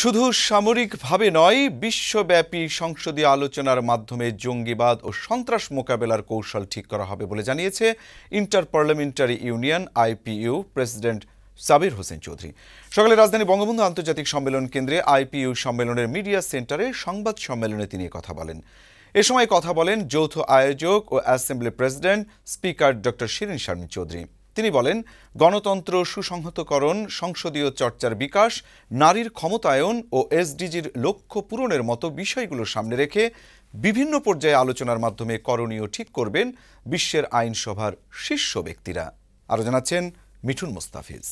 শুধু সামরিকভাবে নয়, বিশ্বব্যাপী সংসদীয় আলোচনার মাধ্যমে জঙ্গিবাদ ও সন্ত্রাস মোকাবেলার কৌশল ঠিক করা হবে বলে জানিয়েছে inter parliamentary union, IPU president Saber Hossain Chowdhury. সকালে রাজধানী বঙ্গবন্ধু আন্তর্জাতিক সম্মেলন কেন্দ্রে আইপিইউ সম্মেলনের মিডিয়া সেন্টারে সংবাদ সম্মেলনে তিনি কথা বলেন। এ সময় কথা বলেন যৌথ আয়োজক ও assembly president speaker doctor Shirin Sharmin Chowdhury. তিনি বলেন, গণতন্ত্র, সুসংহতকরণ, সংসদীয় চর্চার বিকাশ, নারীর ক্ষমতায়ন ও এসডিজির লক্ষ্য পূরণের মতো বিষয়গুলো সামনে রেখে বিভিন্ন পর্যায়ে আলোচনার মাধ্যমে করণীয় ঠিক করবেন বিশ্বের আইনসভার শীর্ষ ব্যক্তিরা। আরও জানাচ্ছেন মিঠুন মোস্তাফিজ।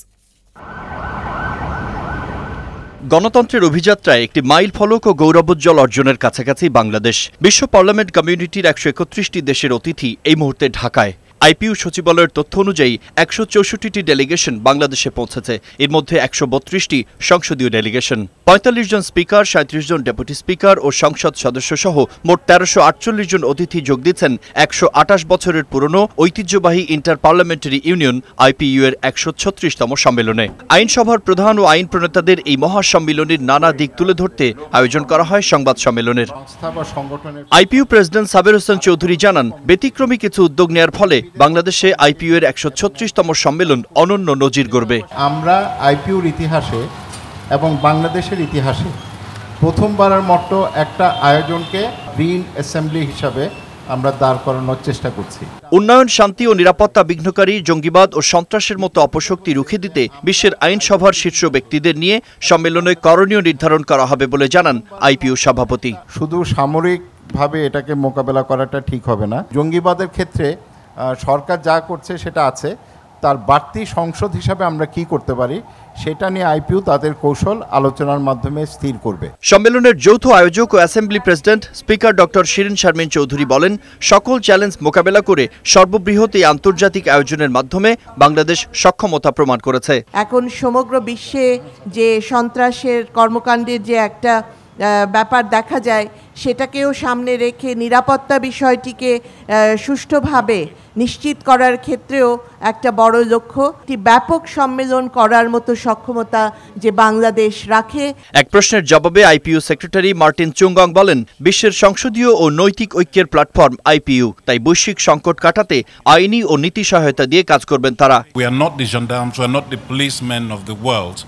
গণতন্ত্রের অভিযাত্রায় একটি মাইল ফলক ও গৌরবোজ্জ্বল অর্জনের কাছাকাছি বাংলাদেশ। বিশ্ব পার্লামেন্ট কমিউনিটির একশো দেশের অতিথি এই মুহূর্তে ঢাকায়। আইপিইউ সচিবালয়ের তথ্য অনুযায়ী একশো চৌষট্টিটি ডেলিগেশন বাংলাদেশে পৌঁছেছে। এর মধ্যে একশো বত্রিশটি সংসদীয় ডেলিগেশন। পঁয়তাল্লিশ জন স্পিকার সাঁত্রিশ জন ডেপুটি স্পিকার ও সংসদ সদস্য সহ মোট তেরোশো আটচল্লিশ জন অতিথি যোগ দিচ্ছেন একশো আটাশ বছরের পুরনো ঐতিহ্যবাহী ইন্টার পার্লামেন্টারি ইউনিয়ন আইপিইউ এর একশো ছত্রিশতম সম্মেলনে। আইনসভার প্রধান ও আইন প্রণেতাদের এই মহাসম্মেলনের নানা দিক তুলে ধরতে আয়োজন করা হয় সংবাদ সম্মেলনের। আইপিইউ প্রেসিডেন্ট সাবের হোসেন চৌধুরী জানান ব্যতিক্রমী কিছু উদ্যোগ নেয়ার ফলে বাংলাদেশে আইপিইউ এর একশো ছত্রিশতম সম্মেলন অনন্য নজির গড়বে। আমরা আইপিওর ইতিহাসে এবং বাংলাদেশের ইতিহাসে প্রথমবারের মতো একটা আয়োজনকে গ্রিন অ্যাসেম্বলি হিসাবে আমরা দাঁড় করানোর চেষ্টা করছি। উন্নয়ন শান্তি ও নিরাপত্তা বিঘ্নকারী জঙ্গিবাদ ও সন্ত্রাসের মতো অপশক্তি রুখে দিতে বিশ্বের আইনসভার শীর্ষ ব্যক্তিদের নিয়ে সম্মেলনে করণীয় নির্ধারণ করা হবে বলে জানান আইপিইউ সভাপতি। শুধু সামরিকভাবে এটাকে মোকাবেলা করাটা ঠিক হবে না জঙ্গিবাদের ক্ষেত্রে সরকার যা করছে সেটা আছে। তার বাড়তি সংসদ হিসাবে আমরা কি করতে পারি সেটা নিয়ে আইপিইউ তাদের কৌশল আলোচনার মাধ্যমে স্থির করবে। সম্মেলনের যৌথ আয়োজক ও assembly president speaker doctor Shirin Sharmin Chowdhury বলেন সকল চ্যালেঞ্জ মোকাবেলা করে সর্ববৃহৎ এই আন্তর্জাতিক আয়োজনের মাধ্যমে বাংলাদেশ সক্ষমতা প্রমাণ করেছে। এখন সমগ্র বিশ্বে যে সন্ত্রাসের কর্মকাণ্ডের যে একটা ব্যাপার দেখা যায় সেটাকেও সামনে রেখে নিরাপত্তা বিষয়টিকে সুষ্ঠুভাবে নিশ্চিত করার ক্ষেত্রেও একটা বড় লক্ষ্য। একটি ব্যাপক সম্মেলন করার মতো সক্ষমতা যে বাংলাদেশ রাখে। এক প্রশ্নের জবাবে আইপিইউ সেক্রেটারি মার্টিন চুঙ্গং বলেন বিশ্বের সংসদীয় ও নৈতিক ঐক্যের প্ল্যাটফর্ম আইপিইউ তাই বৈশ্বিক সংকট কাটাতে আইনি ও নীতি সহায়তা দিয়ে কাজ করবেন তারা। We are not the gendarmes, we are not the policemen of the world.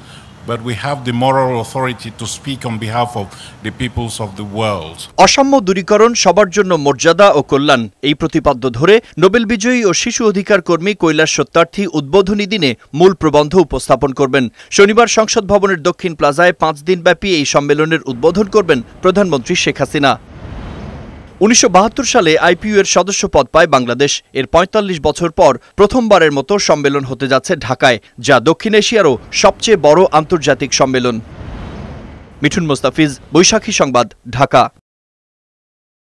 অসাম্য দূরীকরণ সবার জন্য মর্যাদা ও কল্যাণ। এই প্রতিপাদ্য ধরে নোবেল বিজয়ী ও শিশু অধিকার কর্মী কৈলাস সত্যার্থী উদ্বোধনী দিনে মূল প্রবন্ধ উপস্থাপন করবেন। শনিবার সংসদ ভবনের দক্ষিণ প্লাজায় পাঁচ দিনব্যাপী এই সম্মেলনের উদ্বোধন করবেন প্রধানমন্ত্রী শেখ হাসিনা। উনিশশো বাহাত্তর সালে আইপিইউ এর সদস্য পদ পায় বাংলাদেশ। এর ৪৫ বছর পর প্রথমবারের মতো সম্মেলন হতে যাচ্ছে ঢাকায়, যা দক্ষিণ এশিয়ারও সবচেয়ে বড় আন্তর্জাতিক সম্মেলন। মিঠুন মোস্তাফিজ, বৈশাখী সংবাদ, ঢাকা।